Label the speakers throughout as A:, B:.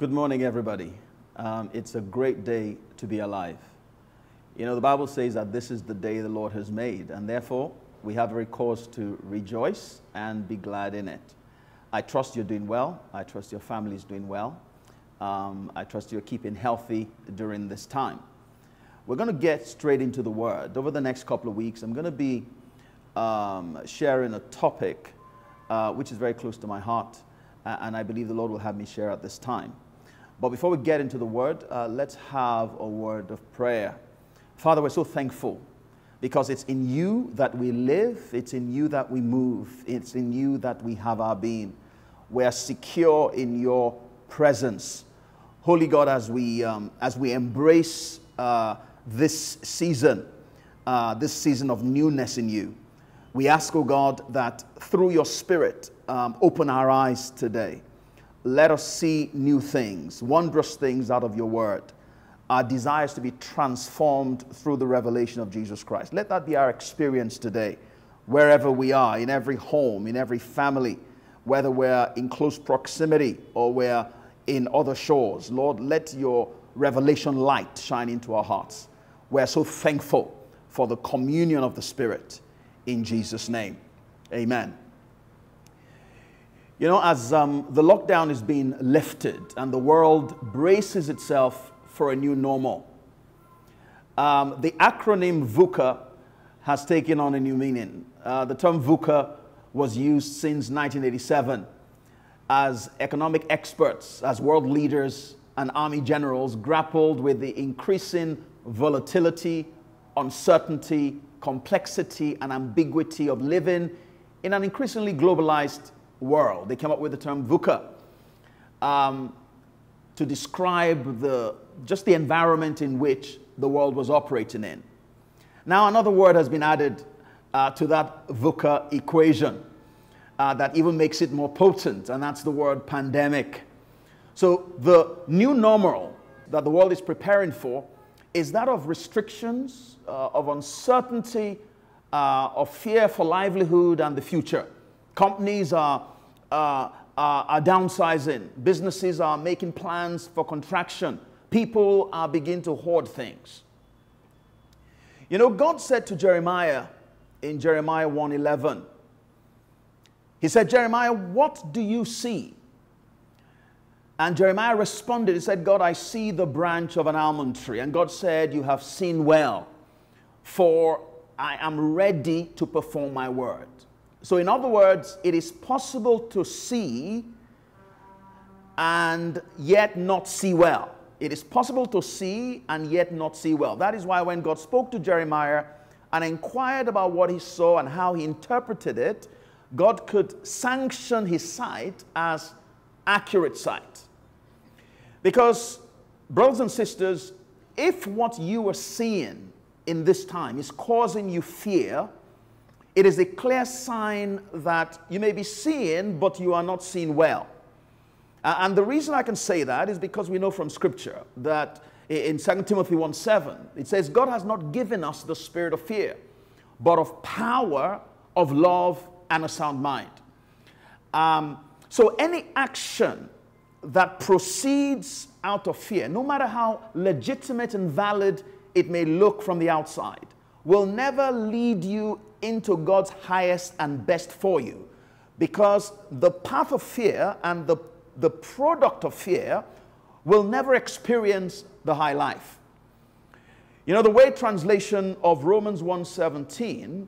A: Good morning, everybody. Um, it's a great day to be alive. You know, the Bible says that this is the day the Lord has made, and therefore we have every cause to rejoice and be glad in it. I trust you're doing well. I trust your family is doing well. Um, I trust you're keeping healthy during this time. We're going to get straight into the Word. Over the next couple of weeks, I'm going to be um, sharing a topic uh, which is very close to my heart, and I believe the Lord will have me share at this time. But before we get into the Word, uh, let's have a word of prayer. Father, we're so thankful because it's in you that we live, it's in you that we move, it's in you that we have our being. We're secure in your presence. Holy God, as we, um, as we embrace uh, this season, uh, this season of newness in you, we ask, O oh God, that through your Spirit, um, open our eyes today. Let us see new things, wondrous things out of your word. Our desires to be transformed through the revelation of Jesus Christ. Let that be our experience today, wherever we are, in every home, in every family, whether we're in close proximity or we're in other shores. Lord, let your revelation light shine into our hearts. We're so thankful for the communion of the Spirit in Jesus' name. Amen. You know, as um, the lockdown is being lifted and the world braces itself for a new normal, um, the acronym VUCA has taken on a new meaning. Uh, the term VUCA was used since 1987 as economic experts, as world leaders, and army generals grappled with the increasing volatility, uncertainty, complexity and ambiguity of living in an increasingly globalized world. They came up with the term VUCA um, to describe the, just the environment in which the world was operating in. Now, another word has been added uh, to that VUCA equation uh, that even makes it more potent, and that's the word pandemic. So, the new normal that the world is preparing for is that of restrictions, uh, of uncertainty, uh, of fear for livelihood and the future. Companies are, uh, are downsizing, businesses are making plans for contraction, people are beginning to hoard things. You know, God said to Jeremiah in Jeremiah 1:11, He said, Jeremiah, what do you see? And Jeremiah responded, He said, God, I see the branch of an almond tree. And God said, You have seen well, for I am ready to perform my word. So, in other words, it is possible to see and yet not see well. It is possible to see and yet not see well. That is why when God spoke to Jeremiah and inquired about what he saw and how he interpreted it, God could sanction his sight as accurate sight. Because, brothers and sisters, if what you are seeing in this time is causing you fear, it is a clear sign that you may be seeing, but you are not seeing well. Uh, and the reason I can say that is because we know from Scripture that in 2 Timothy 1 7, it says, God has not given us the spirit of fear, but of power, of love, and a sound mind. Um, so any action that proceeds out of fear, no matter how legitimate and valid it may look from the outside, will never lead you into God's highest and best for you. Because the path of fear and the, the product of fear will never experience the high life. You know, the way translation of Romans 1:17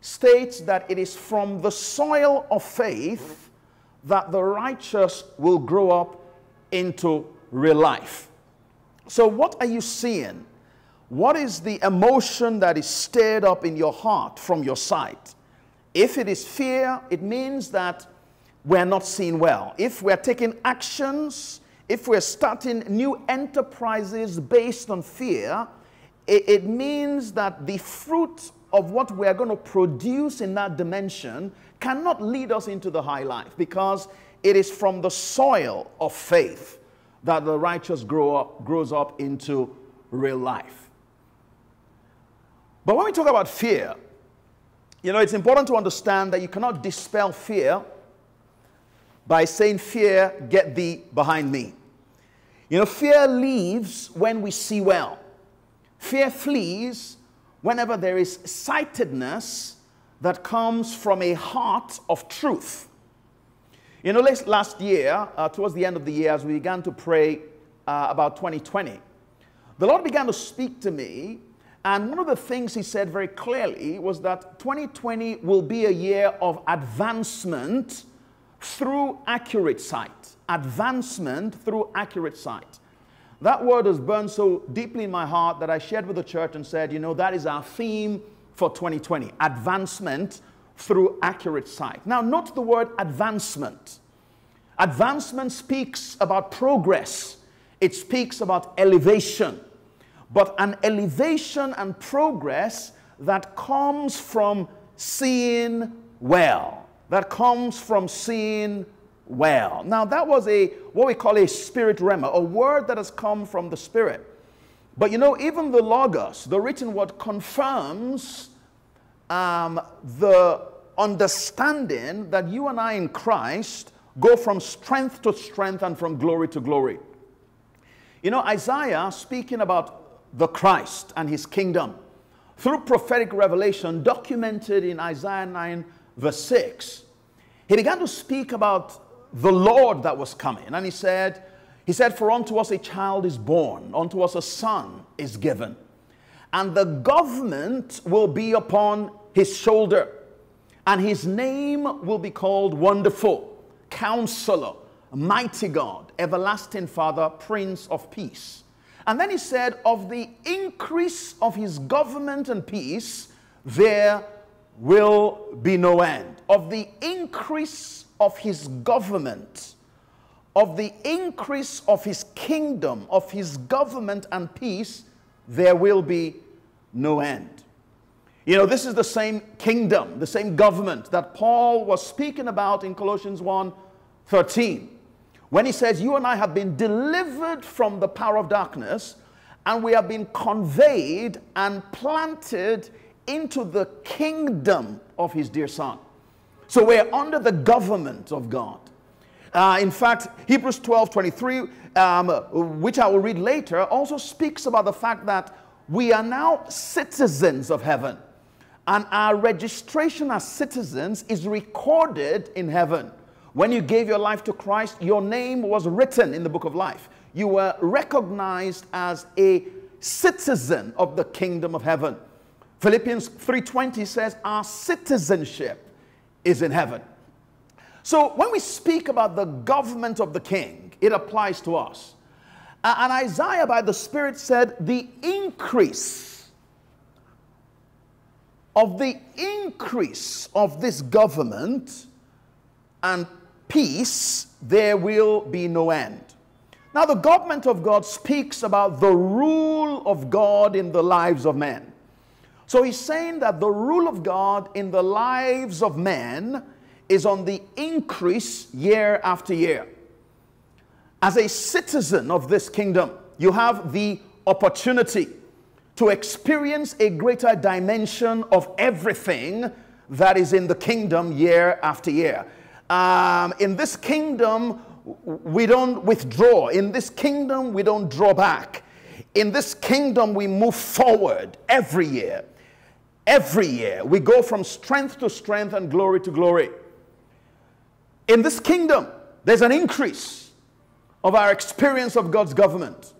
A: states that it is from the soil of faith that the righteous will grow up into real life. So, what are you seeing? What is the emotion that is stirred up in your heart from your sight? If it is fear, it means that we're not seeing well. If we're taking actions, if we're starting new enterprises based on fear, it, it means that the fruit of what we're going to produce in that dimension cannot lead us into the high life because it is from the soil of faith that the righteous grow up, grows up into real life. But when we talk about fear, you know, it's important to understand that you cannot dispel fear by saying, Fear, get thee behind me. You know, fear leaves when we see well. Fear flees whenever there is sightedness that comes from a heart of truth. You know, last year, uh, towards the end of the year, as we began to pray uh, about 2020, the Lord began to speak to me. And one of the things He said very clearly was that 2020 will be a year of advancement through accurate sight. Advancement through accurate sight. That word has burned so deeply in my heart that I shared with the church and said, you know, that is our theme for 2020 advancement through accurate sight. Now, note the word advancement. Advancement speaks about progress, it speaks about elevation, but an elevation and progress that comes from seeing well, that comes from seeing well. Now, that was a what we call a spirit rhema, a word that has come from the spirit. But you know, even the logos, the written word, confirms um, the understanding that you and I in Christ go from strength to strength and from glory to glory. You know, Isaiah speaking about the Christ and his kingdom through prophetic revelation documented in Isaiah 9, verse 6, he began to speak about the Lord that was coming. And he said, he said, For unto us a child is born, unto us a son is given, and the government will be upon his shoulder, and his name will be called Wonderful, Counselor, Mighty God, Everlasting Father, Prince of Peace. And then he said, Of the increase of his government and peace, there will be no end. Of the increase of his government, of the increase of his kingdom, of his government and peace, there will be no end. You know, this is the same kingdom, the same government that Paul was speaking about in Colossians 1 13. When he says, You and I have been delivered from the power of darkness, and we have been conveyed and planted into the kingdom of his dear Son. So we're under the government of God. Uh, in fact, Hebrews 12 23, um, which I will read later, also speaks about the fact that we are now citizens of heaven and our registration as citizens is recorded in heaven. When you gave your life to Christ, your name was written in the book of life. You were recognized as a citizen of the kingdom of heaven. Philippians 3:20 says our citizenship is in heaven. So when we speak about the government of the king, it applies to us. And Isaiah by the Spirit said the increase of the increase of this government and peace, there will be no end. Now, the government of God speaks about the rule of God in the lives of men. So he's saying that the rule of God in the lives of men is on the increase year after year. As a citizen of this kingdom, you have the opportunity to experience a greater dimension of everything that is in the kingdom year after year. Um, in this kingdom, we don't withdraw. In this kingdom, we don't draw back. In this kingdom, we move forward every year. Every year, we go from strength to strength and glory to glory. In this kingdom, there's an increase of our experience of God's government.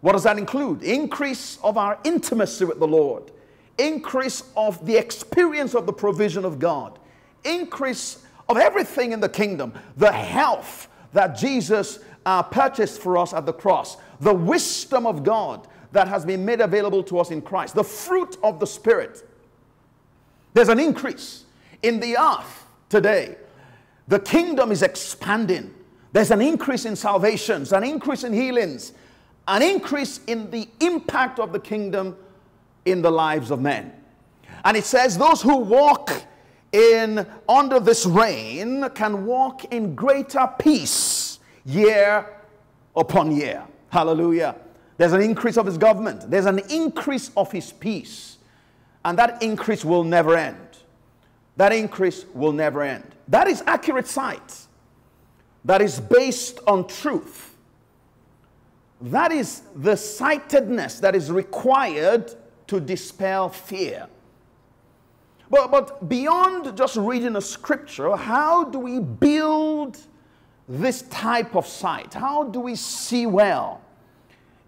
A: What does that include? Increase of our intimacy with the Lord, increase of the experience of the provision of God, increase of everything in the kingdom, the health that Jesus uh, purchased for us at the cross, the wisdom of God that has been made available to us in Christ, the fruit of the Spirit. There's an increase in the earth today. The kingdom is expanding. There's an increase in salvations, an increase in healings, an increase in the impact of the kingdom in the lives of men. And it says, Those who walk in under this reign can walk in greater peace year upon year. Hallelujah. There's an increase of his government, there's an increase of his peace. And that increase will never end. That increase will never end. That is accurate sight. That is based on truth That is the sightedness that is required to dispel fear. But, but beyond just reading a scripture, how do we build this type of sight? How do we see well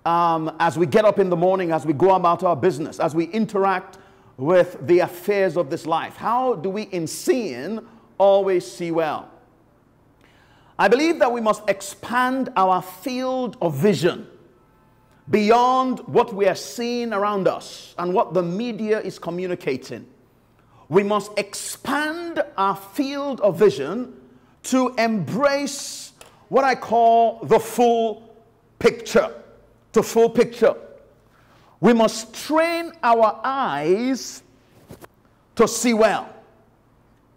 A: um, as we get up in the morning, as we go about our business, as we interact with the affairs of this life? How do we, in seeing, always see well? I believe that we must expand our field of vision beyond what we are seeing around us and what the media is communicating. We must expand our field of vision to embrace what I call the full picture. The full picture. We must train our eyes to see well.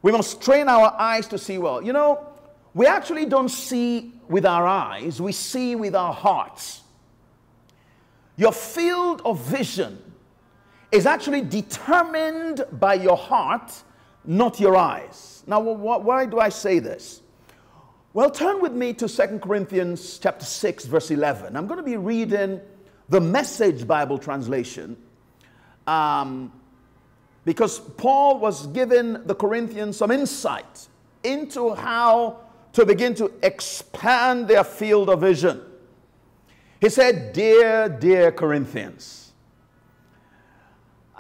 A: We must train our eyes to see well. You know, we actually don't see with our eyes, we see with our hearts. Your field of vision is actually determined by your heart, not your eyes. Now, why do I say this? Well, turn with me to Second Corinthians chapter 6, verse 11. I'm going to be reading the Message Bible translation um, because Paul was giving the Corinthians some insight into how to begin to expand their field of vision. He said, Dear, dear Corinthians,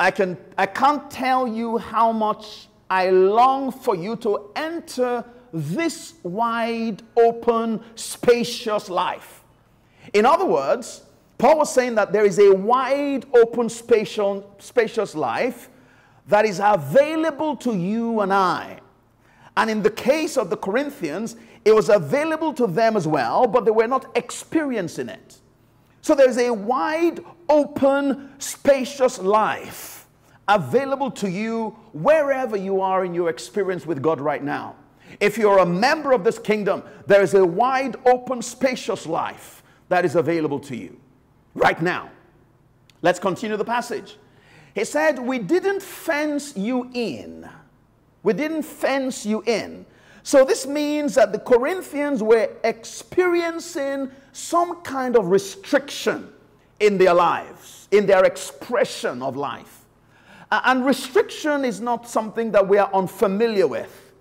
A: I, can, I can't tell you how much I long for you to enter this wide open, spacious life. In other words, Paul was saying that there is a wide open, spacious, spacious life that is available to you and I. And in the case of the Corinthians, it was available to them as well, but they were not experiencing it. So there's a wide open, spacious life available to you wherever you are in your experience with God right now. If you're a member of this kingdom, there is a wide open, spacious life that is available to you right now. Let's continue the passage. He said, We didn't fence you in we didn't fence you in. So this means that the Corinthians were experiencing some kind of restriction in their lives, in their expression of life. And restriction is not something that we are unfamiliar with.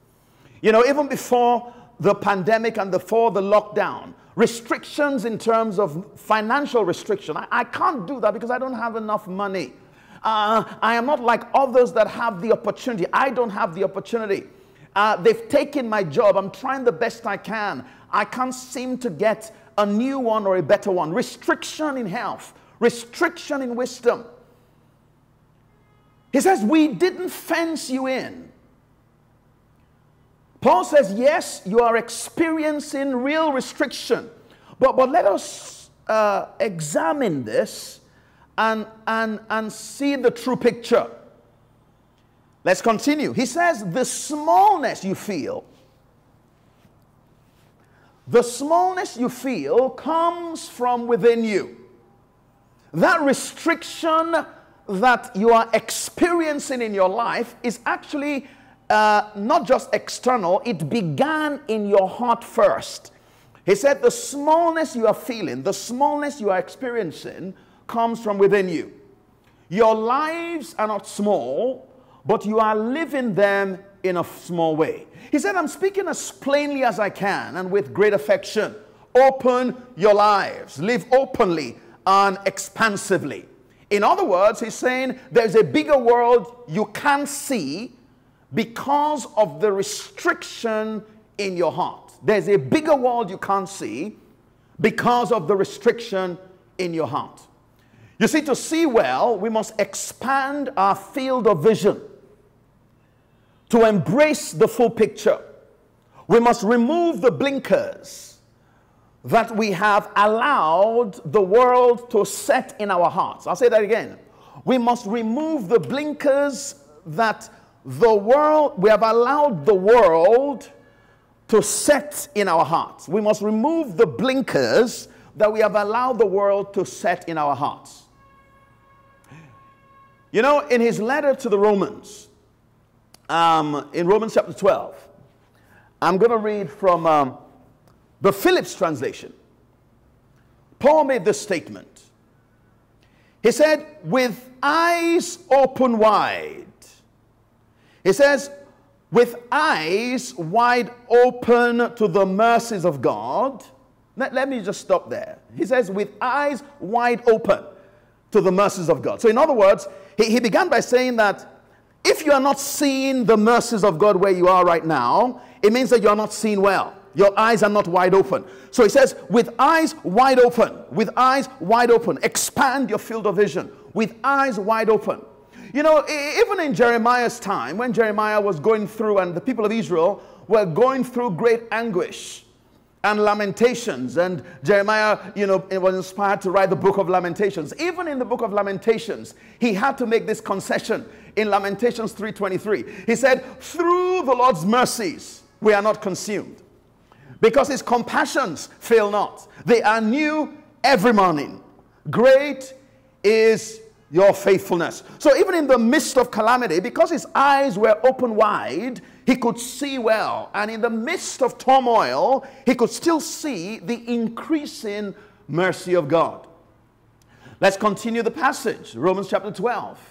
A: You know, even before the pandemic and before the lockdown, restrictions in terms of financial restriction. I, I can't do that because I don't have enough money. Uh, I am not like others that have the opportunity. I don't have the opportunity. Uh, they've taken my job. I'm trying the best I can. I can't seem to get a new one or a better one. Restriction in health, restriction in wisdom. He says, We didn't fence you in. Paul says, Yes, you are experiencing real restriction. But, but let us uh, examine this and, and, and see the true picture. Let's continue. He says, the smallness you feel, the smallness you feel comes from within you. That restriction that you are experiencing in your life is actually uh, not just external, it began in your heart first. He said, The smallness you are feeling, the smallness you are experiencing comes from within you. Your lives are not small, but you are living them in a small way. He said, I'm speaking as plainly as I can and with great affection. Open your lives, live openly and expansively. In other words, he's saying there's a bigger world you can't see because of the restriction in your heart. There's a bigger world you can't see because of the restriction in your heart. You see, to see well, we must expand our field of vision to embrace the full picture. We must remove the blinkers that we have allowed the world to set in our hearts. I'll say that again. We must remove the blinkers that the world, we have allowed the world to set in our hearts. We must remove the blinkers that we have allowed the world to set in our hearts. You know, in his letter to the Romans, um, in Romans chapter 12, I'm going to read from um, the Phillips translation. Paul made this statement. He said, with eyes open wide. He says, with eyes wide open to the mercies of God. Let, let me just stop there. He says, with eyes wide open to the mercies of God. So, in other words, he, he began by saying that if you are not seeing the mercies of God where you are right now, it means that you are not seeing well. Your eyes are not wide open. So he says, with eyes wide open, with eyes wide open, expand your field of vision. With eyes wide open. You know, even in Jeremiah's time, when Jeremiah was going through and the people of Israel were going through great anguish and lamentations, and Jeremiah, you know, was inspired to write the book of Lamentations. Even in the book of Lamentations, he had to make this concession in Lamentations 3:23. He said, "Through the Lord's mercies, we are not consumed." because his compassions fail not. They are new every morning. Great is your faithfulness. So, even in the midst of calamity, because his eyes were open wide, he could see well. And in the midst of turmoil, he could still see the increasing mercy of God. Let's continue the passage. Romans chapter 12.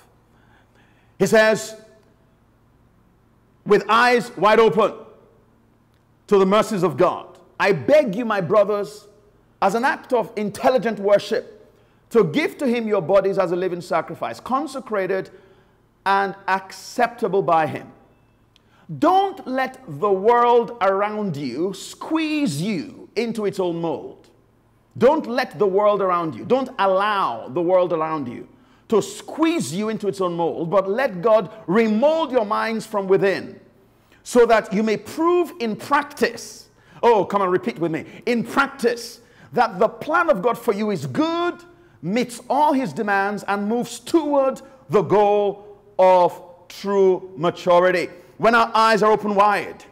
A: He says, with eyes wide open, to the mercies of God. I beg you, my brothers, as an act of intelligent worship, to give to him your bodies as a living sacrifice, consecrated and acceptable by him. Don't let the world around you squeeze you into its own mold. Don't let the world around you, don't allow the world around you to squeeze you into its own mold, but let God remold your minds from within so that you may prove in practice. Oh, come and repeat with me. In practice, that the plan of God for you is good, meets all his demands, and moves toward the goal of true maturity. When our eyes are open wide,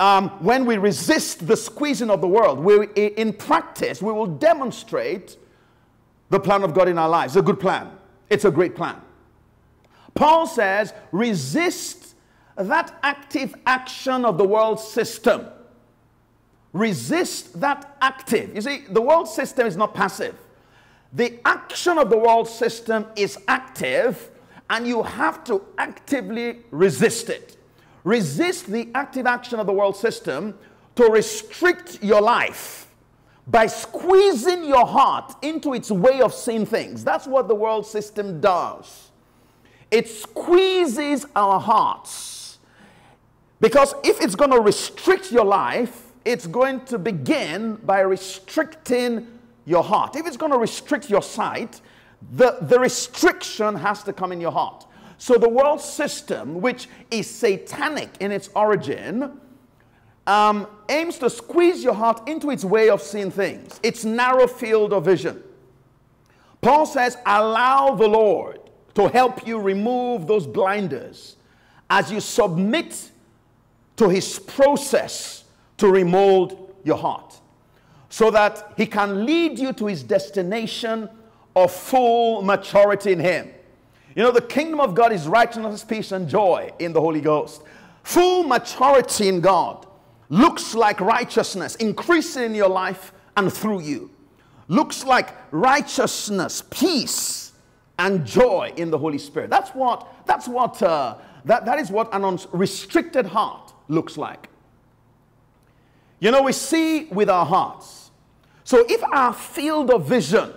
A: um, when we resist the squeezing of the world, we, in practice, we will demonstrate the plan of God in our lives. a good plan. It's a great plan. Paul says, resist that active action of the world system. Resist that active. You see, the world system is not passive. The action of the world system is active, and you have to actively resist it. Resist the active action of the world system to restrict your life by squeezing your heart into its way of seeing things. That's what the world system does. It squeezes our hearts because if it's going to restrict your life, it's going to begin by restricting your heart. If it's going to restrict your sight, the, the restriction has to come in your heart. So the world system, which is satanic in its origin, um, aims to squeeze your heart into its way of seeing things, its narrow field of vision. Paul says, allow the Lord to help you remove those blinders as you submit to his process to remold your heart so that he can lead you to his destination of full maturity in him. You know, the kingdom of God is righteousness, peace, and joy in the Holy Ghost. Full maturity in God looks like righteousness increasing in your life and through you. Looks like righteousness, peace, and joy in the Holy Spirit. That's what, that's what, uh, that, that is what an unrestricted heart looks like. You know, we see with our hearts. So if our field of vision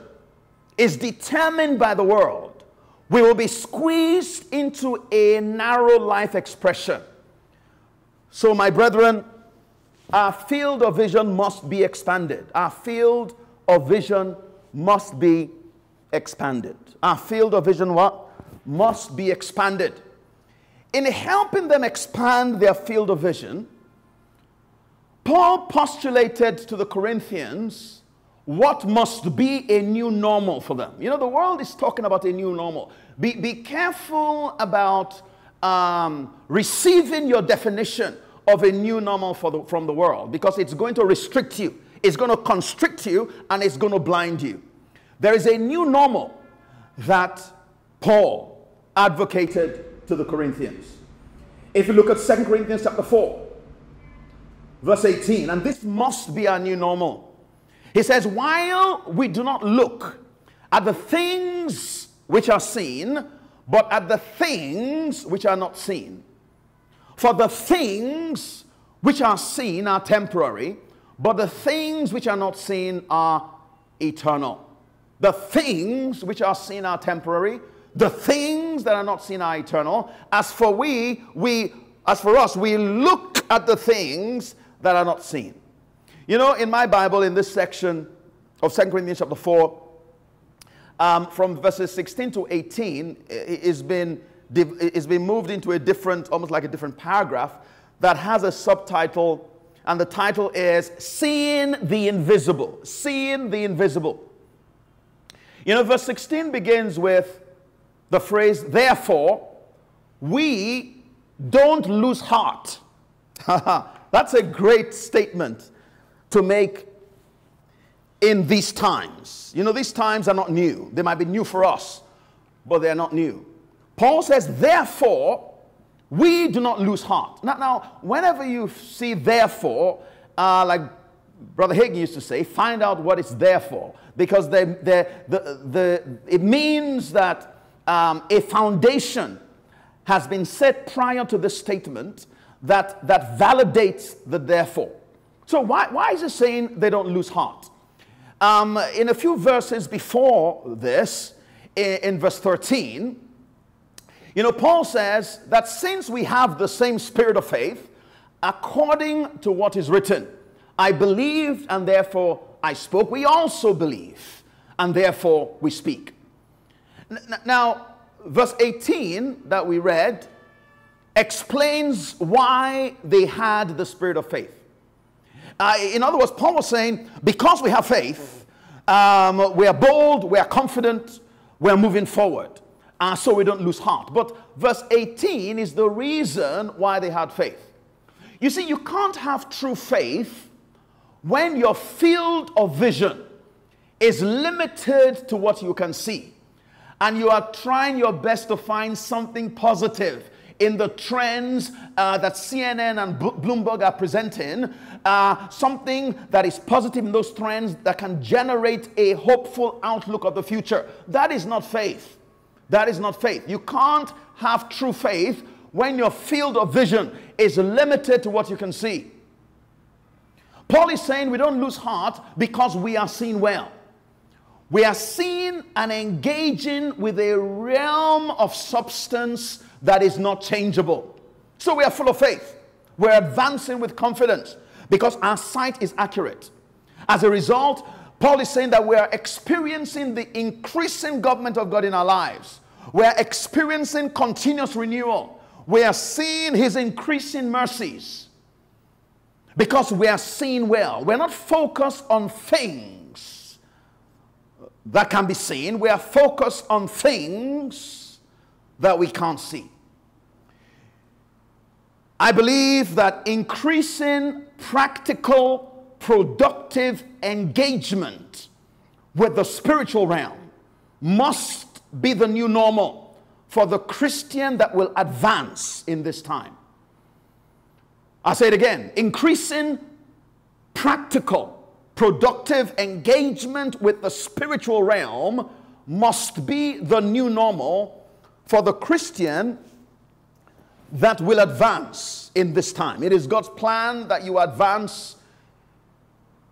A: is determined by the world, we will be squeezed into a narrow life expression. So, my brethren, our field of vision must be expanded. Our field of vision must be expanded. Our field of vision what? Must be expanded in helping them expand their field of vision, Paul postulated to the Corinthians what must be a new normal for them. You know, the world is talking about a new normal. Be, be careful about um, receiving your definition of a new normal for the, from the world because it's going to restrict you, it's going to constrict you, and it's going to blind you. There is a new normal that Paul advocated to the Corinthians. If you look at 2 Corinthians chapter 4, verse 18, and this must be our new normal. He says, While we do not look at the things which are seen, but at the things which are not seen. For the things which are seen are temporary, but the things which are not seen are eternal. The things which are seen are temporary, the things that are not seen are eternal. As for we, we as for us, we look at the things that are not seen. You know, in my Bible, in this section of 2 Corinthians chapter 4, um, from verses 16 to 18, it's been, it's been moved into a different, almost like a different paragraph that has a subtitle, and the title is Seeing the Invisible. Seeing the Invisible. You know, verse 16 begins with the phrase, Therefore, we don't lose heart. That's a great statement to make in these times. You know, these times are not new. They might be new for us, but they're not new. Paul says, therefore, we do not lose heart. Now, now whenever you see therefore, uh, like Brother Hagin used to say, find out what it's there for. Because the, the, the, the, it means that um, a foundation has been set prior to this statement that, that validates the therefore. So, why, why is it saying they don't lose heart? Um, in a few verses before this, in, in verse 13, you know, Paul says that since we have the same spirit of faith, according to what is written, I believed and therefore I spoke, we also believe and therefore we speak. Now, verse 18 that we read explains why they had the spirit of faith. Uh, in other words, Paul was saying, because we have faith, um, we are bold, we are confident, we are moving forward. Uh, so we don't lose heart. But verse 18 is the reason why they had faith. You see, you can't have true faith when your field of vision is limited to what you can see and you are trying your best to find something positive in the trends uh, that CNN and Bloomberg are presenting, uh, something that is positive in those trends that can generate a hopeful outlook of the future. That is not faith. That is not faith. You can't have true faith when your field of vision is limited to what you can see. Paul is saying we don't lose heart because we are seen well. We are seeing and engaging with a realm of substance that is not changeable. So we are full of faith. We're advancing with confidence because our sight is accurate. As a result, Paul is saying that we are experiencing the increasing government of God in our lives. We are experiencing continuous renewal. We are seeing his increasing mercies because we are seeing well. We're not focused on things that can be seen. We are focused on things that we can't see. I believe that increasing practical, productive engagement with the spiritual realm must be the new normal for the Christian that will advance in this time. i say it again increasing practical, productive engagement with the spiritual realm must be the new normal for the Christian that will advance in this time. It is God's plan that you advance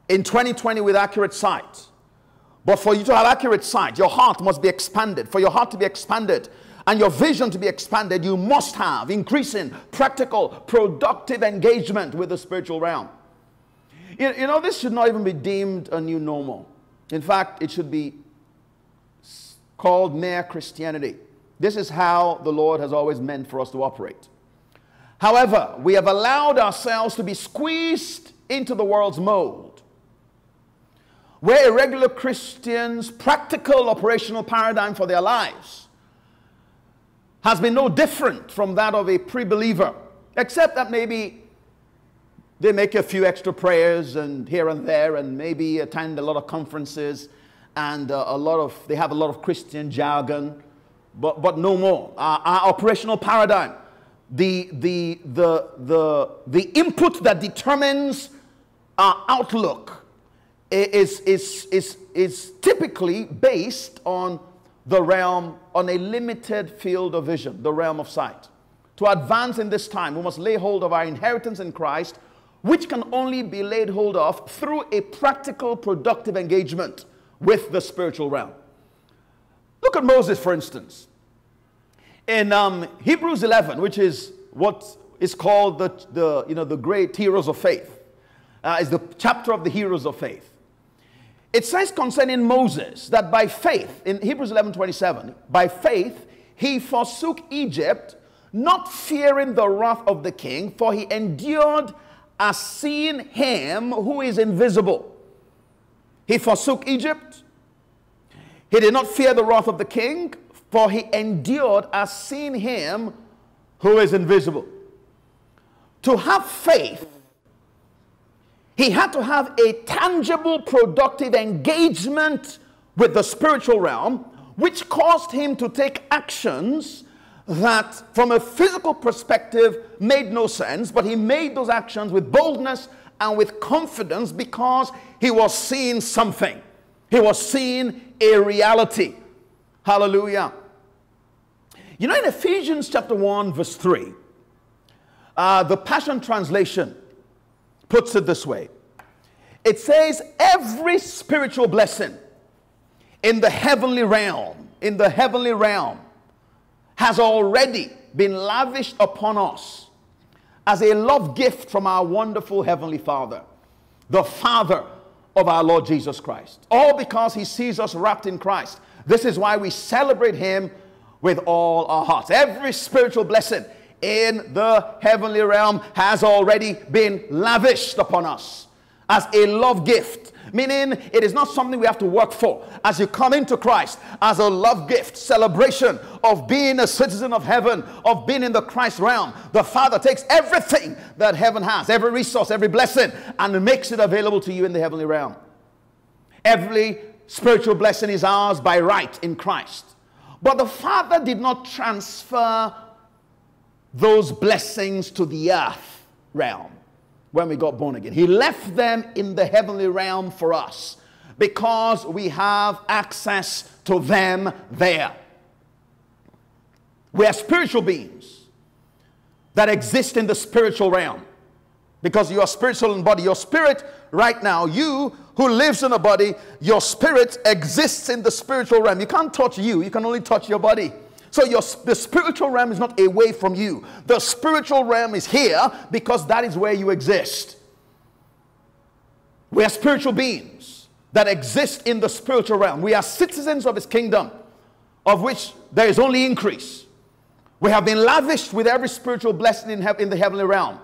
A: in 2020 with accurate sight. But for you to have accurate sight, your heart must be expanded. For your heart to be expanded and your vision to be expanded, you must have increasing practical, productive engagement with the spiritual realm. You, you know, this should not even be deemed a new normal. In fact, it should be called mere Christianity. This is how the Lord has always meant for us to operate. However, we have allowed ourselves to be squeezed into the world's mold, where irregular Christians' practical operational paradigm for their lives has been no different from that of a pre believer, except that maybe they make a few extra prayers and here and there and maybe attend a lot of conferences and uh, a lot of, they have a lot of Christian jargon, but, but no more. Our, our operational paradigm, the, the, the, the, the input that determines our outlook is, is, is, is typically based on the realm, on a limited field of vision, the realm of sight. To advance in this time, we must lay hold of our inheritance in Christ, which can only be laid hold of through a practical, productive engagement with the spiritual realm. Look at Moses, for instance. In um, Hebrews 11, which is what is called the, the, you know, the great heroes of faith, uh, is the chapter of the heroes of faith. It says concerning Moses that by faith, in Hebrews 11 27, by faith he forsook Egypt, not fearing the wrath of the king, for he endured as seeing him who is invisible. He forsook Egypt. He did not fear the wrath of the king, for he endured as seeing him who is invisible. To have faith he had to have a tangible, productive engagement with the spiritual realm, which caused him to take actions that, from a physical perspective, made no sense, but he made those actions with boldness and with confidence because he was seeing something. He was seeing a reality. Hallelujah. You know, in Ephesians chapter 1, verse 3, uh, the Passion Translation puts it this way it says, Every spiritual blessing in the heavenly realm, in the heavenly realm, has already been lavished upon us as a love gift from our wonderful Heavenly Father, the Father of our Lord Jesus Christ. All because He sees us wrapped in Christ. This is why we celebrate Him with all our hearts. Every spiritual blessing in the heavenly realm has already been lavished upon us as a love gift. Meaning, it is not something we have to work for. As you come into Christ, as a love gift, celebration of being a citizen of heaven, of being in the Christ realm, the Father takes everything that heaven has, every resource, every blessing, and makes it available to you in the heavenly realm. Every spiritual blessing is ours by right in Christ. But the Father did not transfer those blessings to the earth realm when we got born again. He left them in the heavenly realm for us because we have access to them there. We are spiritual beings that exist in the spiritual realm because you are spiritual in body. Your spirit, right now, you who lives in a body, your spirit exists in the spiritual realm. You can't touch you, you can only touch your body. So your, the spiritual realm is not away from you. The spiritual realm is here because that is where you exist. We are spiritual beings that exist in the spiritual realm. We are citizens of his kingdom, of which there is only increase. We have been lavished with every spiritual blessing in, in the heavenly realm.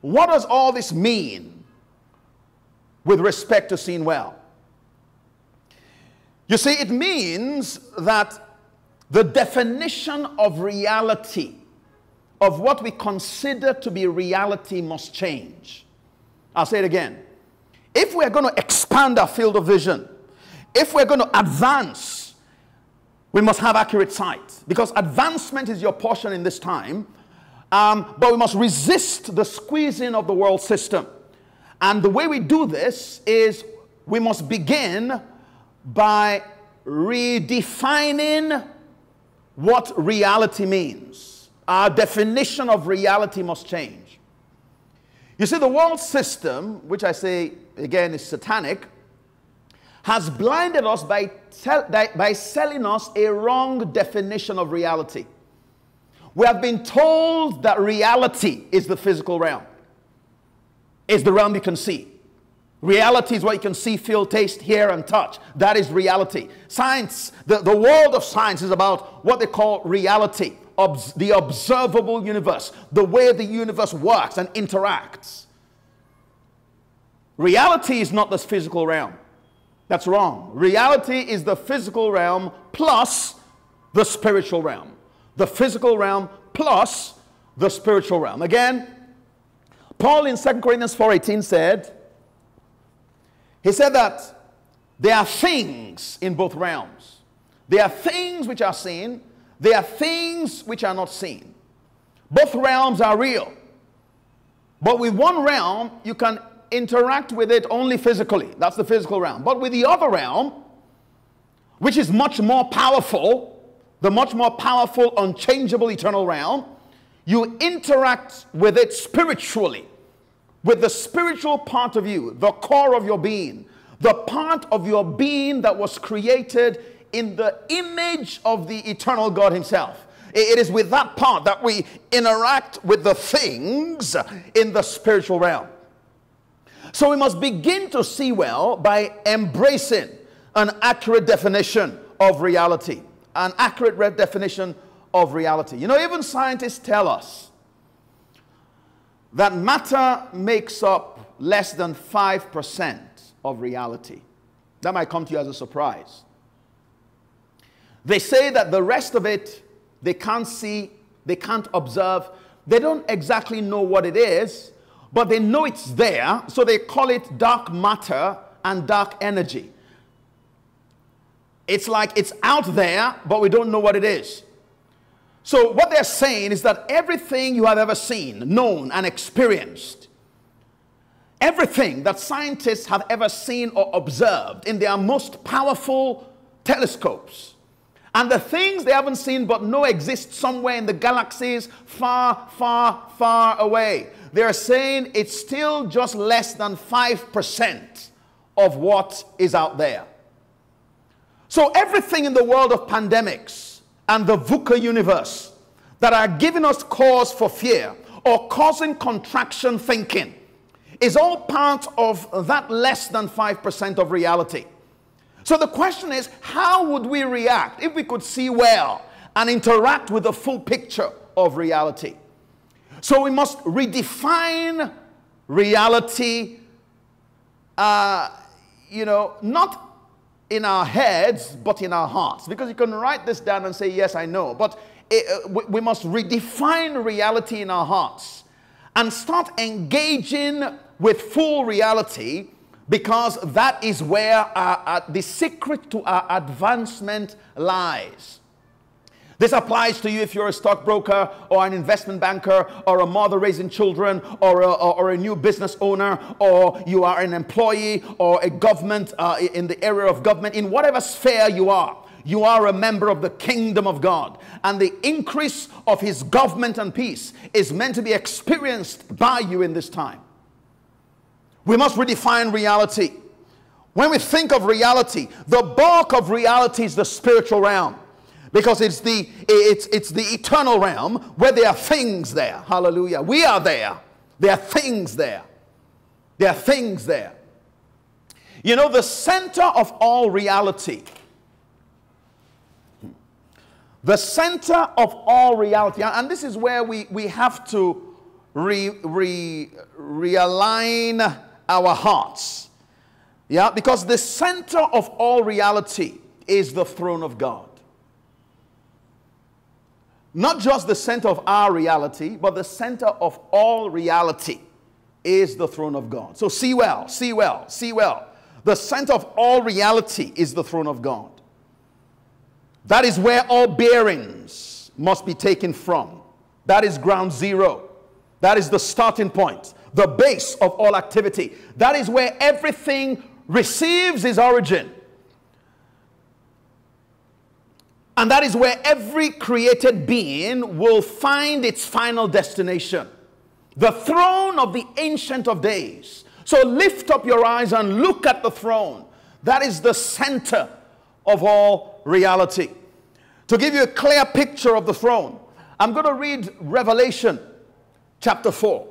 A: What does all this mean with respect to seeing well? You see, it means that the definition of reality, of what we consider to be reality, must change. I'll say it again. If we're going to expand our field of vision, if we're going to advance, we must have accurate sight because advancement is your portion in this time. Um, but we must resist the squeezing of the world system. And the way we do this is we must begin by redefining what reality means. Our definition of reality must change. You see, the world system, which I say again is satanic, has blinded us by, by selling us a wrong definition of reality. We have been told that reality is the physical realm, is the realm you can see. Reality is what you can see, feel, taste, hear, and touch. That is reality. Science, the, the world of science is about what they call reality, the observable universe, the way the universe works and interacts. Reality is not this physical realm. That's wrong. Reality is the physical realm plus the spiritual realm. The physical realm plus the spiritual realm. Again, Paul in 2 Corinthians 4:18 said, he said that there are things in both realms. There are things which are seen, there are things which are not seen. Both realms are real. But with one realm, you can interact with it only physically. That's the physical realm. But with the other realm, which is much more powerful, the much more powerful, unchangeable, eternal realm, you interact with it spiritually, with the spiritual part of you, the core of your being, the part of your being that was created in the image of the eternal God Himself. It is with that part that we interact with the things in the spiritual realm. So we must begin to see well by embracing an accurate definition of reality. An accurate definition of reality. You know, even scientists tell us that matter makes up less than 5% of reality. That might come to you as a surprise. They say that the rest of it they can't see, they can't observe, they don't exactly know what it is, but they know it's there, so they call it dark matter and dark energy. It's like it's out there, but we don't know what it is. So, what they're saying is that everything you have ever seen, known, and experienced, everything that scientists have ever seen or observed in their most powerful telescopes, and the things they haven't seen but know exist somewhere in the galaxies far, far, far away, they're saying it's still just less than 5% of what is out there. So, everything in the world of pandemics and the VUCA universe that are giving us cause for fear or causing contraction thinking is all part of that less than 5% of reality. So, the question is how would we react if we could see well and interact with the full picture of reality? So, we must redefine reality, uh, you know, not in our heads, but in our hearts. Because you can write this down and say, Yes, I know. But it, uh, we, we must redefine reality in our hearts and start engaging with full reality because that is where our, our, the secret to our advancement lies. This applies to you if you're a stockbroker or an investment banker or a mother raising children or a, or a new business owner or you are an employee or a government uh, in the area of government, in whatever sphere you are. You are a member of the kingdom of God. And the increase of his government and peace is meant to be experienced by you in this time. We must redefine reality. When we think of reality, the bulk of reality is the spiritual realm because it's the it's it's the eternal realm where there are things there. Hallelujah. We are there. There are things there. There are things there. You know the center of all reality the center of all reality and this is where we we have to re, re, realign our hearts. Yeah because the center of all reality is the throne of god not just the center of our reality, but the center of all reality is the throne of God. So see well, see well, see well. The center of all reality is the throne of God. That is where all bearings must be taken from. That is ground zero. That is the starting point, the base of all activity. That is where everything receives its origin. And that is where every created being will find its final destination the throne of the Ancient of Days. So lift up your eyes and look at the throne. That is the center of all reality. To give you a clear picture of the throne, I'm going to read Revelation chapter 4.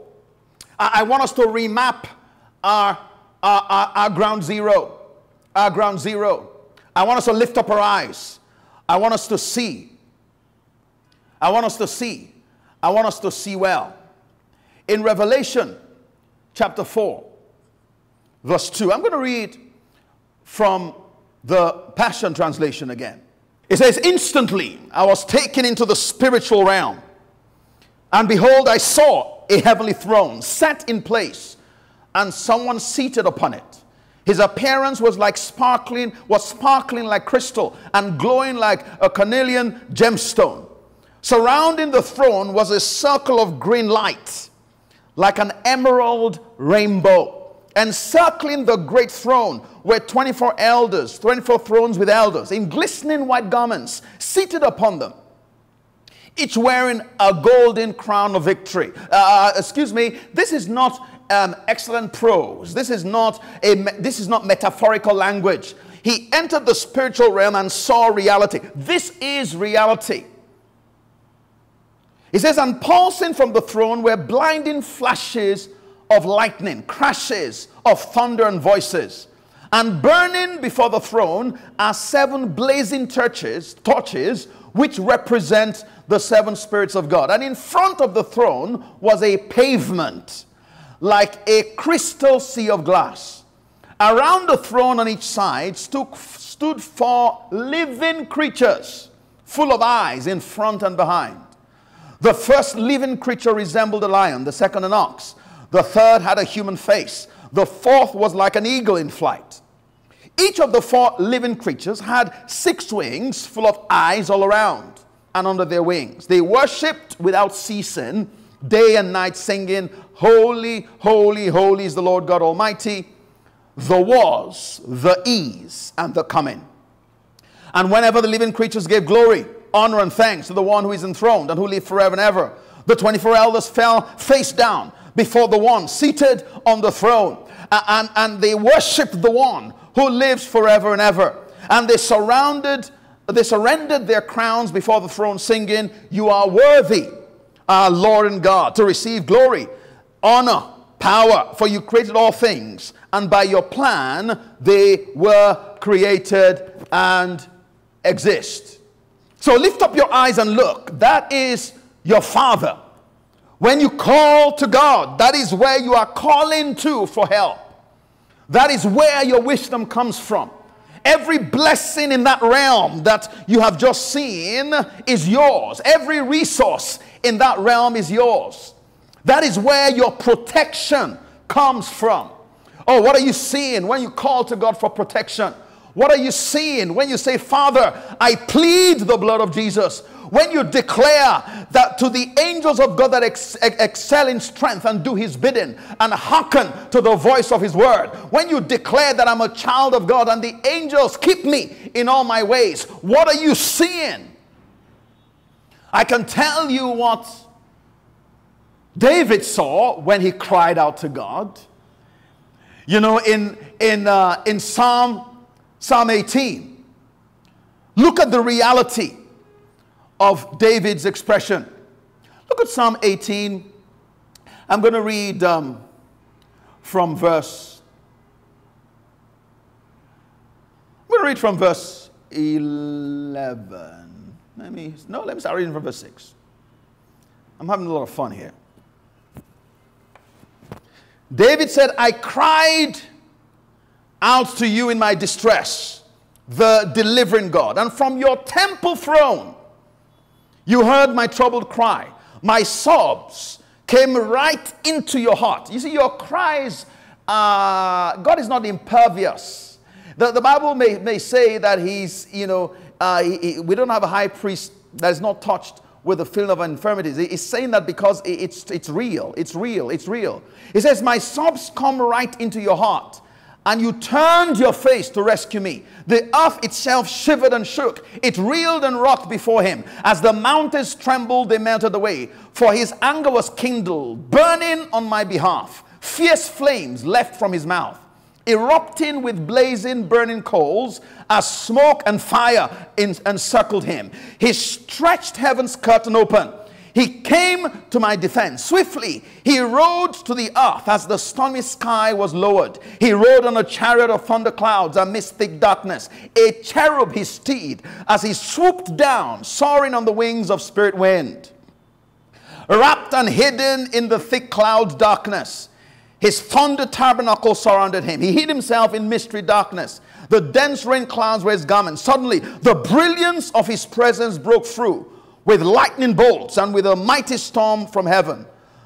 A: I, want us to remap our, our, our, our ground zero. Our ground zero. I want us to lift up our eyes I want us to see. I want us to see. I want us to see well. In Revelation chapter 4, verse 2, I'm going to read from the Passion Translation again. It says, Instantly I was taken into the spiritual realm, and behold, I saw a heavenly throne set in place, and someone seated upon it. His appearance was like sparkling, was sparkling like crystal and glowing like a carnelian gemstone. Surrounding the throne was a circle of green light, like an emerald rainbow. Encircling the great throne were 24 elders, 24 thrones with elders, in glistening white garments, seated upon them, each wearing a golden crown of victory. Uh, uh excuse me, this is not um, excellent prose. This is not a this is not metaphorical language. He entered the spiritual realm and saw reality. This is reality. He says, and pulsing from the throne were blinding flashes of lightning, crashes of thunder and voices. And burning before the throne are seven blazing torches, torches which represent the seven spirits of God. And in front of the throne was a pavement like a crystal sea of glass. Around the throne on each side stood, stood four living creatures, full of eyes in front and behind. The first living creature resembled a lion, the second an ox, the third had a human face. The fourth was like an eagle in flight. Each of the four living creatures had six wings full of eyes all around and under their wings. They worshipped without ceasing, day and night, singing, Holy, holy, holy is the Lord God Almighty. The was, the is, and the coming. And whenever the living creatures gave glory, honor, and thanks to the one who is enthroned and who lives forever and ever, the 24 elders fell face down before the one seated on the throne. And, and they worshiped the one who lives forever and ever. And they surrounded, they surrendered their crowns before the throne, singing, You are worthy, our Lord and God, to receive glory, honor, power, for you created all things, and by your plan they were created and exist. So lift up your eyes and look. That is your Father when you call to God, that is where you are calling to for help. That is where your wisdom comes from. Every blessing in that realm that you have just seen is yours. Every resource in that realm is yours. That is where your protection comes from. Oh, what are you seeing when you call to God for protection? What are you seeing when you say, Father, I plead the blood of Jesus when you declare that to the angels of God that ex- excel in strength and do his bidding and hearken to the voice of his word, when you declare that I'm a child of God and the angels keep me in all my ways, what are you seeing? I can tell you what David saw when he cried out to God. You know, in, in, uh, in Psalm, Psalm 18, look at the reality of David's expression. Look at Psalm 18. I'm going to read um, from verse. I'm going to read from verse 11. Let me, no, let me start reading from verse 6. I'm having a lot of fun here. David said, I cried out to you in my distress, the delivering God, and from your temple throne you heard my troubled cry. My sobs came right into your heart. You see, your cries, uh, God is not impervious. The, the Bible may, may say that he's, you know, uh, he, he, we don't have a high priest that is not touched with the feeling of infirmities. He's saying that because it's, it's real. It's real. It's real. He says, My sobs come right into your heart and you turned your face to rescue me. The earth itself shivered and shook. It reeled and rocked before him. As the mountains trembled, they melted away. For his anger was kindled, burning on my behalf. Fierce flames left from his mouth, erupting with blazing, burning coals, as smoke and fire encircled him. He stretched heaven's curtain open he came to my defense. Swiftly, he rode to the earth as the stormy sky was lowered. He rode on a chariot of thunder clouds amidst thick darkness. A cherub his steed as he swooped down, soaring on the wings of spirit wind. Wrapped and hidden in the thick cloud darkness, his thunder tabernacle surrounded him. He hid himself in mystery darkness. The dense rain clouds were his garments. Suddenly, the brilliance of his presence broke through with lightning bolts and with a mighty storm from heaven,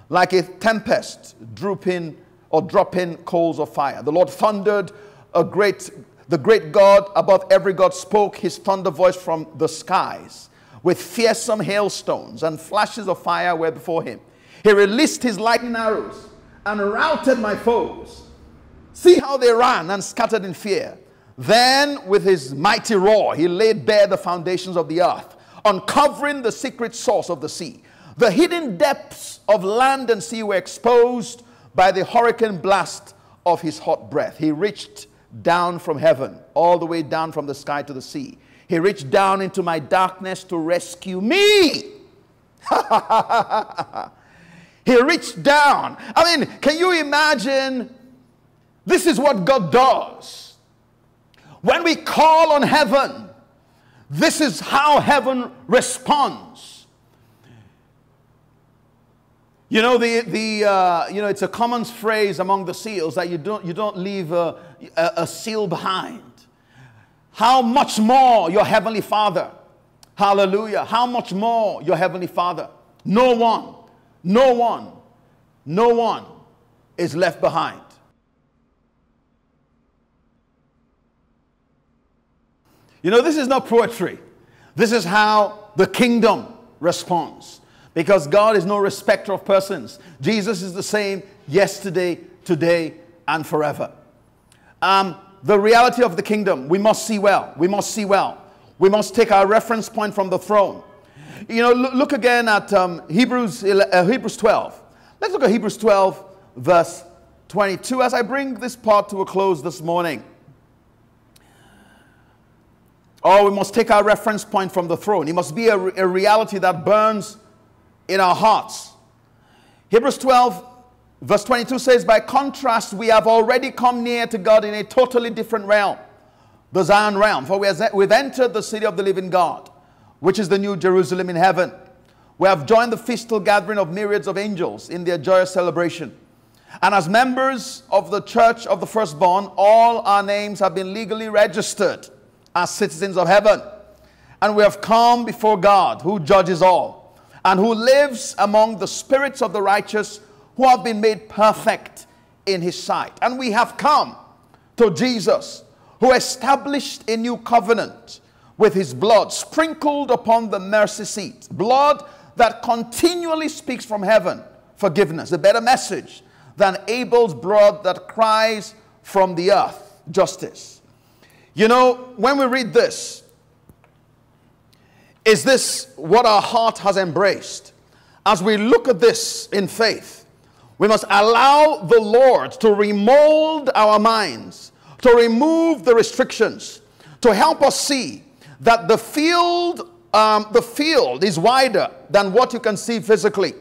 A: like a tempest drooping or dropping coals of fire. The Lord thundered a great, the great God above every God spoke his thunder voice from the skies, with fearsome hailstones and flashes of fire were before him. He released his lightning arrows and routed my foes. See how they ran and scattered in fear. Then, with his mighty roar, he laid bare the foundations of the earth, uncovering the secret source of the sea. The hidden depths of land and sea were exposed by the hurricane blast of his hot breath. He reached down from heaven, all the way down from the sky to the sea. He reached down into my darkness to rescue me. he reached down. I mean, can you imagine? This is what God does. When we call on heaven, this is how heaven responds. You know, the, the, uh, you know, it's a common phrase among the seals that you don't, you don't leave a, a, a seal behind. How much more your heavenly Father? Hallelujah. How much more your heavenly Father? No one, no one, no one is left behind. You know, this is not poetry. This is how the kingdom responds. Because God is no respecter of persons. Jesus is the same yesterday, today, and forever. Um, the reality of the kingdom, we must see well. We must see well. We must take our reference point from the throne. You know, look, look again at um, Hebrews, uh, Hebrews 12. Let's look at Hebrews 12, verse 22, as I bring this part to a close this morning. Oh, we must take our reference point from the throne. It must be a, a reality that burns in our hearts. Hebrews 12, verse 22 says, By contrast, we have already come near to God in a totally different realm, the Zion realm. For we have, we've entered the city of the living God, which is the new Jerusalem in heaven. We have joined the festal gathering of myriads of angels in their joyous celebration. And as members of the church of the firstborn, all our names have been legally registered as citizens of heaven. And we have come before God, who judges all and who lives among the spirits of the righteous who have been made perfect in his sight. And we have come to Jesus, who established a new covenant with his blood sprinkled upon the mercy seat, blood that continually speaks from heaven forgiveness, a better message than Abel's blood that cries from the earth justice. You know, when we read this, is this what our heart has embraced? As we look at this in faith, we must allow the Lord to remold our minds, to remove the restrictions, to help us see that the field, um, the field is wider than what you can see physically.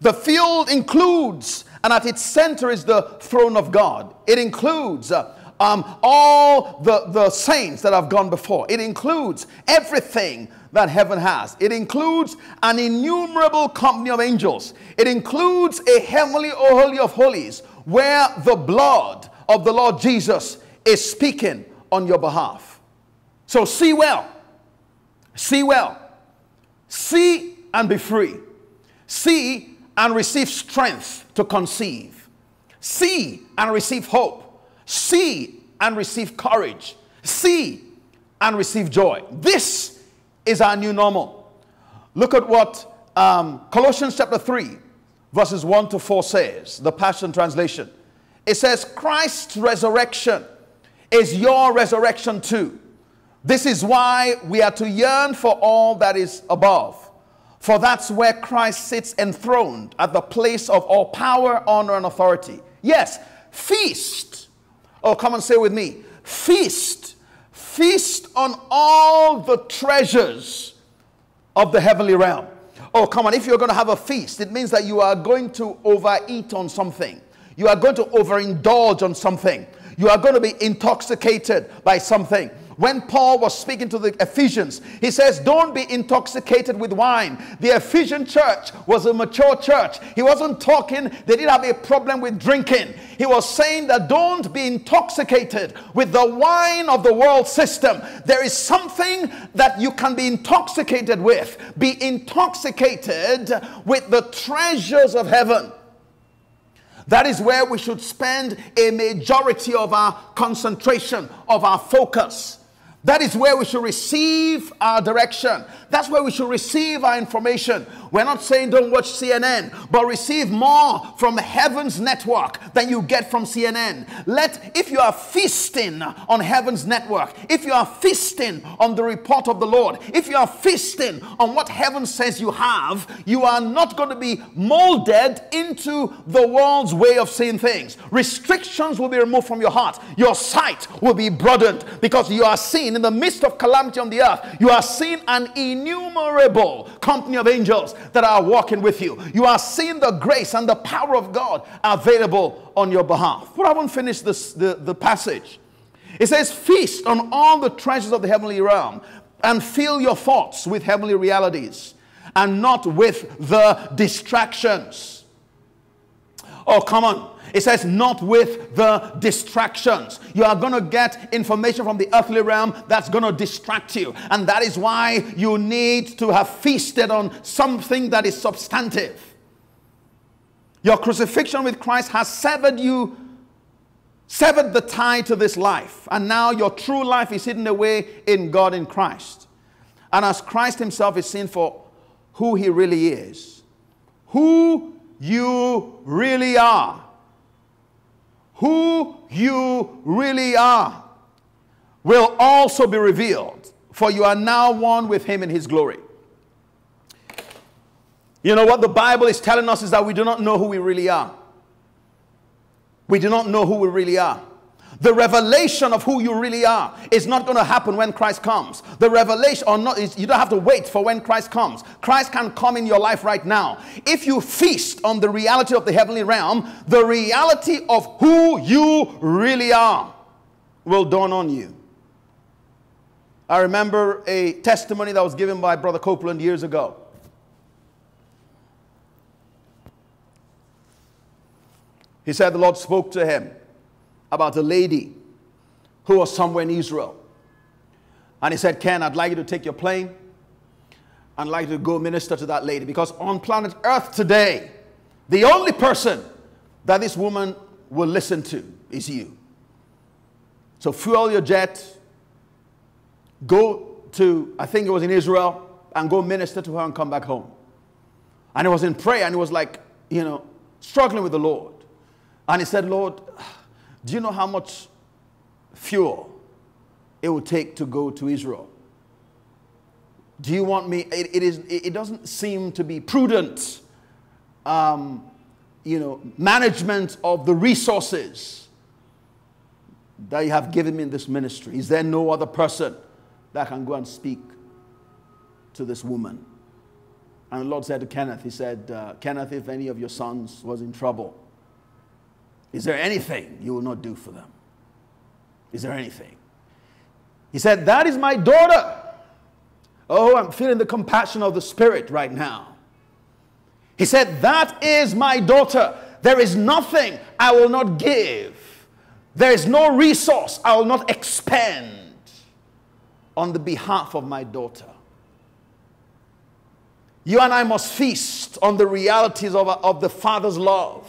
A: The field includes, and at its center is the throne of God. It includes uh, um, all the, the saints that have gone before. It includes everything that heaven has. It includes an innumerable company of angels. It includes a heavenly or holy of holies where the blood of the Lord Jesus is speaking on your behalf. So see well. See well. See and be free. See and receive strength to conceive. See and receive hope. See and receive courage. See and receive joy. This is our new normal. Look at what um, Colossians chapter 3, verses 1 to 4 says, the Passion Translation. It says, Christ's resurrection is your resurrection too. This is why we are to yearn for all that is above. For that's where Christ sits enthroned at the place of all power, honor, and authority. Yes, feast. Oh, come and say with me feast feast on all the treasures of the heavenly realm. Oh, come on. If you're going to have a feast, it means that you are going to overeat on something. You are going to overindulge on something. You are going to be intoxicated by something when Paul was speaking to the Ephesians, he says, Don't be intoxicated with wine. The Ephesian church was a mature church. He wasn't talking, they didn't have a problem with drinking. He was saying that don't be intoxicated with the wine of the world system. There is something that you can be intoxicated with. Be intoxicated with the treasures of heaven. That is where we should spend a majority of our concentration, of our focus. That is where we should receive our direction. That's where we should receive our information. We're not saying don't watch CNN, but receive more from heaven's network than you get from CNN. Let, if you are feasting on heaven's network, if you are feasting on the report of the Lord, if you are feasting on what heaven says you have, you are not going to be molded into the world's way of seeing things. Restrictions will be removed from your heart. Your sight will be broadened because you are seeing in the midst of calamity on the earth, you are seeing an innumerable company of angels that are walking with you. You are seeing the grace and the power of God available on your behalf. But I haven't finished this, the, the passage. It says, Feast on all the treasures of the heavenly realm and fill your thoughts with heavenly realities and not with the distractions. Oh, come on. It says, not with the distractions. You are going to get information from the earthly realm that's going to distract you. And that is why you need to have feasted on something that is substantive. Your crucifixion with Christ has severed you, severed the tie to this life. And now your true life is hidden away in God in Christ. And as Christ Himself is seen for who He really is, who you really are who you really are will also be revealed, for you are now one with him in his glory. You know what the Bible is telling us is that we do not know who we really are. We do not know who we really are. The revelation of who you really are is not going to happen when Christ comes. The revelation, or not, is you don't have to wait for when Christ comes. Christ can come in your life right now. If you feast on the reality of the heavenly realm, the reality of who you really are will dawn on you. I remember a testimony that was given by Brother Copeland years ago. He said the Lord spoke to him about a lady who was somewhere in Israel. And he said, Ken, I'd like you to take your plane. I'd like you to go minister to that lady. Because on planet Earth today, the only person that this woman will listen to is you. So fuel your jet, go to, I think it was in Israel, and go minister to her and come back home. And he was in prayer and he was like, you know, struggling with the Lord. And he said, Lord, do you know how much fuel it would take to go to Israel? Do you want me? it, it is, it doesn't seem to be prudent, um, you know, management of the resources that you have given me in this ministry. Is there no other person that can go and speak to this woman? And the Lord said to Kenneth, He said, uh, Kenneth, if any of your sons was in trouble, is there anything you will not do for them? Is there anything? He said, That is my daughter. Oh, I'm feeling the compassion of the Spirit right now. He said, That is my daughter. There is nothing I will not give. There is no resource I will not expend on the behalf of my daughter. You and I must feast on the realities of, of the Father's love.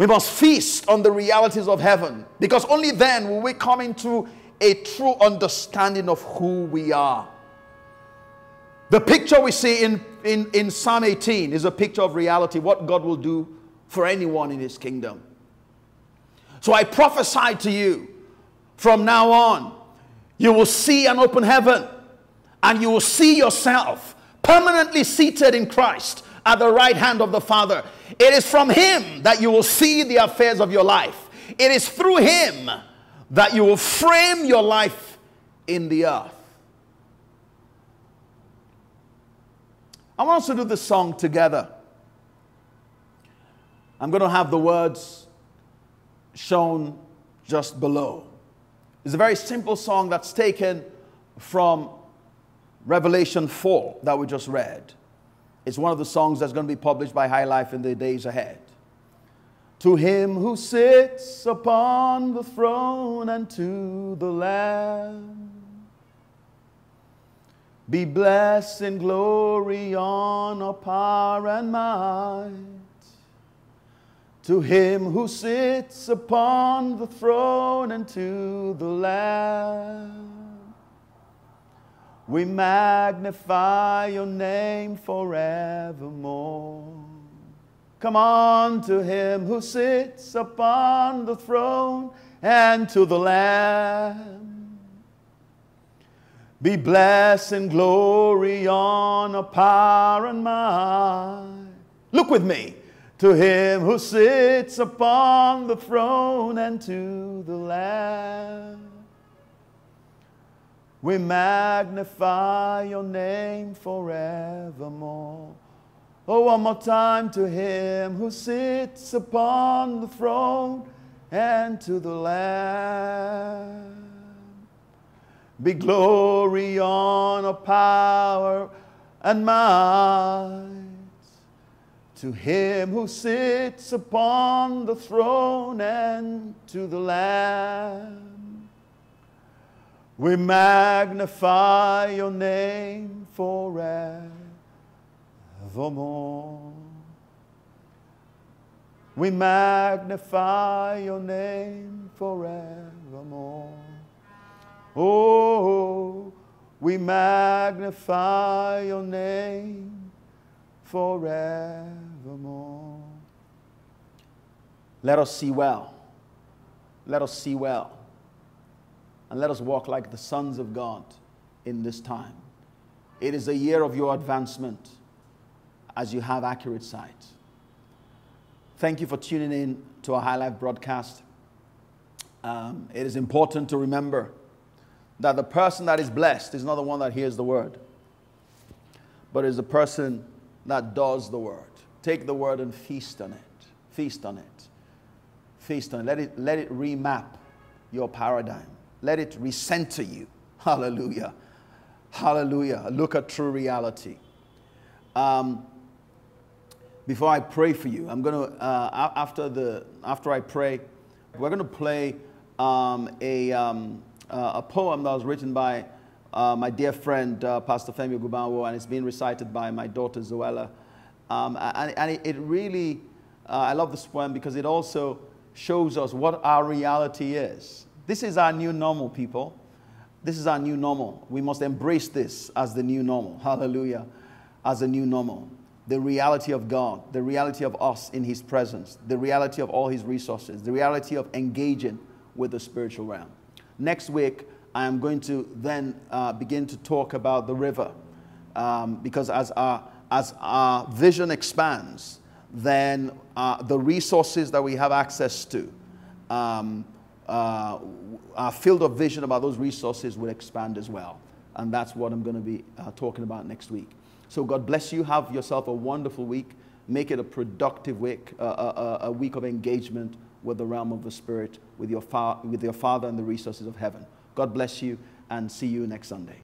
A: We must feast on the realities of heaven because only then will we come into a true understanding of who we are. The picture we see in, in, in Psalm 18 is a picture of reality, what God will do for anyone in his kingdom. So I prophesy to you from now on, you will see an open heaven and you will see yourself permanently seated in Christ at the right hand of the Father. It is from Him that you will see the affairs of your life. It is through Him that you will frame your life in the earth. I want us to do this song together. I'm going to have the words shown just below. It's a very simple song that's taken from Revelation 4 that we just read. It's one of the songs that's going to be published by High Life in the days ahead. To him who sits upon the throne and to the Lamb be blessed in glory, honor, power, and might, To him who sits upon the throne and to the Lamb, we magnify your name forevermore. Come on to him who sits upon the throne and to the Lamb. Be blessed and glory, honor, power, and might. Look with me to him who sits upon the throne and to the Lamb. We magnify your name forevermore. Oh, one more time to him who sits upon the throne and to the Lamb. Be glory, honor, power, and might to him who sits upon the throne and to the Lamb. We magnify your name forevermore. We magnify your name forevermore. Oh, we magnify your name forevermore. Let us see well. Let us see well. And let us walk like the sons of God in this time. It is a year of your advancement as you have accurate sight. Thank you for tuning in to our High Life broadcast. Um, it is important to remember that the person that is blessed is not the one that hears the word, but is the person that does the word. Take the word and feast on it. Feast on it. Feast on it. Let it, let it remap your paradigm. Let it recenter you. Hallelujah. Hallelujah. Look at true reality. Um, before I pray for you, I'm going to, uh, after, the, after I pray, we're going to play um, a, um, uh, a poem that was written by uh, my dear friend, uh, Pastor Femi Ogunbanwo, and it's being recited by my daughter, Zoella. Um, and, and it, it really, uh, I love this poem because it also shows us what our reality is. This is our new normal, people. This is our new normal. We must embrace this as the new normal. Hallelujah. As a new normal. The reality of God, the reality of us in His presence, the reality of all His resources, the reality of engaging with the spiritual realm. Next week, I am going to then uh, begin to talk about the river. Um, because as our, as our vision expands, then uh, the resources that we have access to, um, uh, our field of vision about those resources will expand as well. And that's what I'm going to be uh, talking about next week. So God bless you. Have yourself a wonderful week. Make it a productive week, uh, uh, a week of engagement with the realm of the Spirit, with your, with your Father and the resources of heaven. God bless you and see you next Sunday.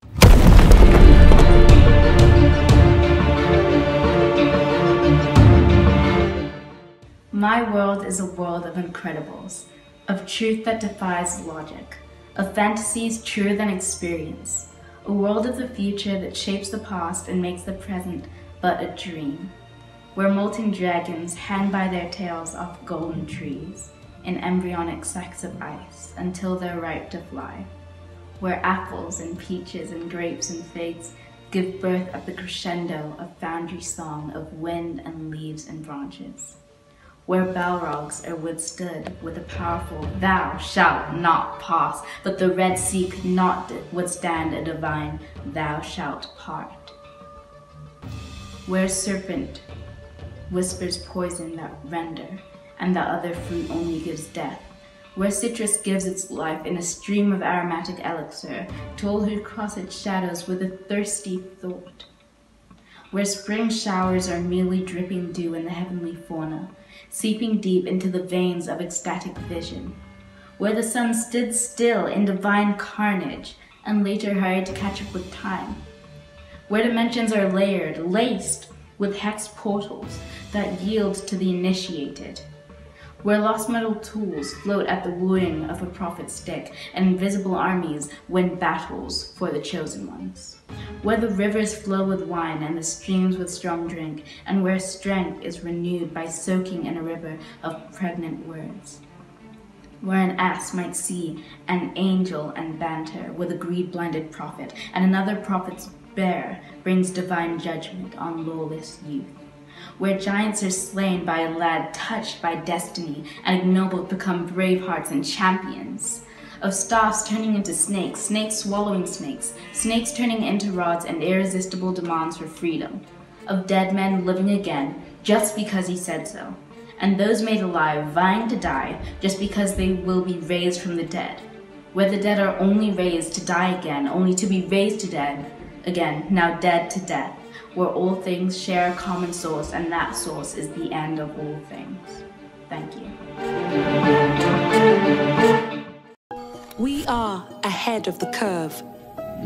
B: My world is a world of incredibles, of truth that defies logic, of fantasies truer than experience, a world of the future that shapes the past and makes the present but a dream, where molten dragons hang by their tails off golden trees in embryonic sacks of ice until they're ripe to fly where apples and peaches and grapes and figs give birth at the crescendo of foundry song of wind and leaves and branches, where balrogs are withstood with a powerful thou shalt not pass, but the Red Sea could not withstand a divine thou shalt part, where serpent whispers poison that render, and the other fruit only gives death, where citrus gives its life in a stream of aromatic elixir to all who cross its shadows with a thirsty thought, where spring showers are merely dripping dew in the heavenly fauna, seeping deep into the veins of ecstatic vision, where the sun stood still in divine carnage and later hurried to catch up with time, where dimensions are layered, laced with hex portals that yield to the initiated where lost metal tools float at the wooing of a prophet's stick, and invisible armies win battles for the chosen ones. Where the rivers flow with wine and the streams with strong drink, and where strength is renewed by soaking in a river of pregnant words where an ass might see an angel and banter with a greed blinded prophet, and another prophet's bear brings divine judgment on lawless youth. Where giants are slain by a lad touched by destiny, and ignoble become brave hearts and champions. Of staffs turning into snakes, snakes swallowing snakes, snakes turning into rods, and irresistible demands for freedom. Of dead men living again, just because he said so and those made alive vying to die just because they will be raised from the dead. Where the dead are only raised to die again, only to be raised to dead again, now dead to death, where all things share a common source, and that source is the end of all things. Thank you.
C: We are ahead of the curve,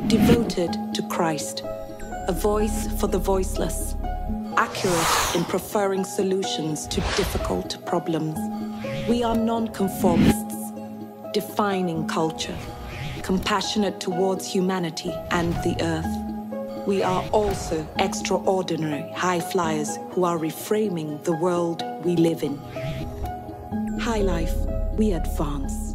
C: devoted to Christ, a voice for the voiceless accurate in preferring solutions to difficult problems. We are nonconformists, defining culture, compassionate towards humanity and the earth. We are also extraordinary high flyers who are reframing the world we live in. High life, we advance.